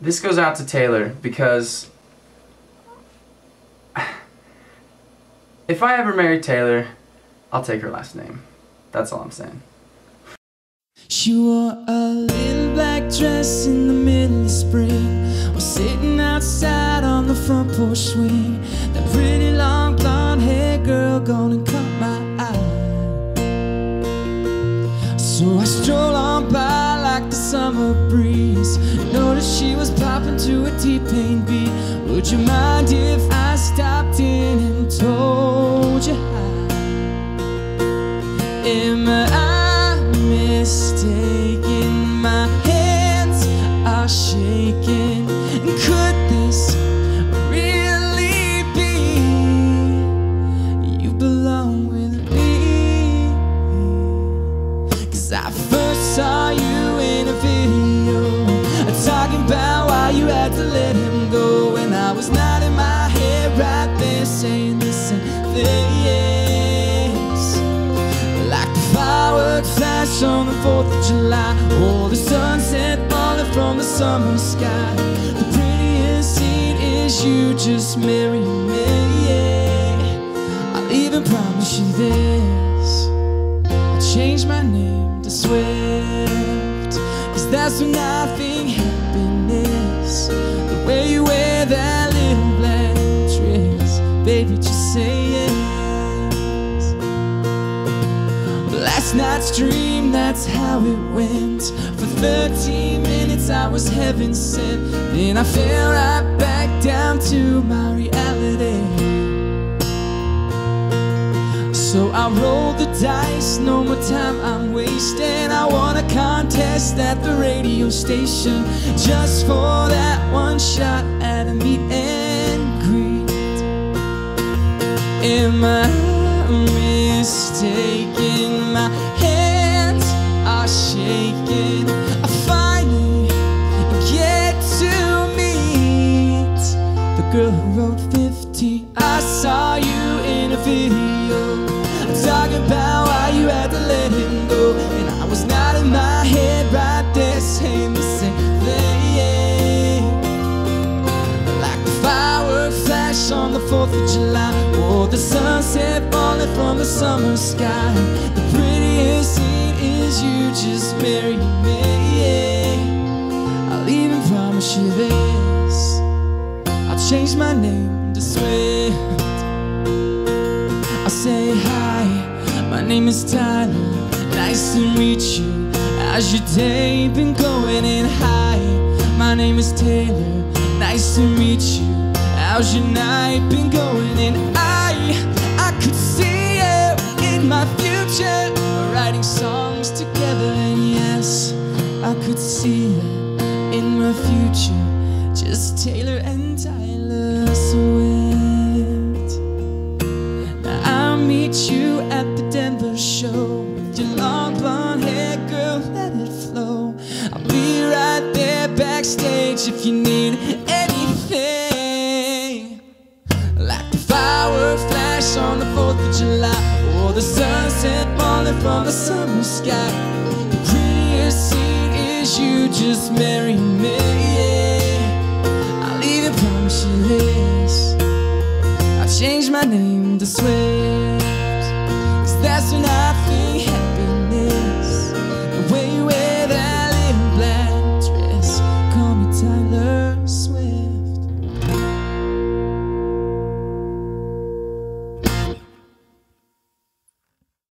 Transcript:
this goes out to Taylor because if I ever marry Taylor, I'll take her last name. That's all I'm saying. She wore a little black dress in the middle of spring sitting outside on the front porch swing T-Pain beat Would you mind if I stopped in and told you how? Am I mistaken? My hands are shaking. Flash on the 4th of July. Or the sunset falling from the summer sky. The prettiest scene is you just marrying me I'll even promise you this. I'll change my name to Swift. Cause that's when I think happiness. The way you wear that little black dress. Baby, just say yes. Last night's dream, that's how it went For 13 minutes I was heaven sent Then I fell right back down to my reality so I roll the dice, no more time I'm wasting. I want a contest at the radio station just for that one shot at a meet and greet. Am I mistaken? My are shaking. I finally get to meet the girl who wrote Fifteen. I saw you in a video talking about why you had to let him go, and I was nodding my head right there saying the same thing. Like the firework flash on the 4th of July Or the sunset falling from the summer sky The scene you just marrying me. I'll even promise you this. I'll change my name to Swift. I'll say hi, my name is Tyler. Nice to meet you. How's your day been going? And hi, my name is Taylor. Nice to meet you. How's your night been going? And I, in my future. Just Taylor and Tyler Swift. Now I'll meet you at the Denver show With your long blonde hair, girl, let it flow. I'll be right there backstage if you need anything. Like the firework flash on the 4th of July Or the sunset falling from the summer sky. The prettiest scene is you just marry me I'll even promise you this I'll change my name to Swift. Cause that's when I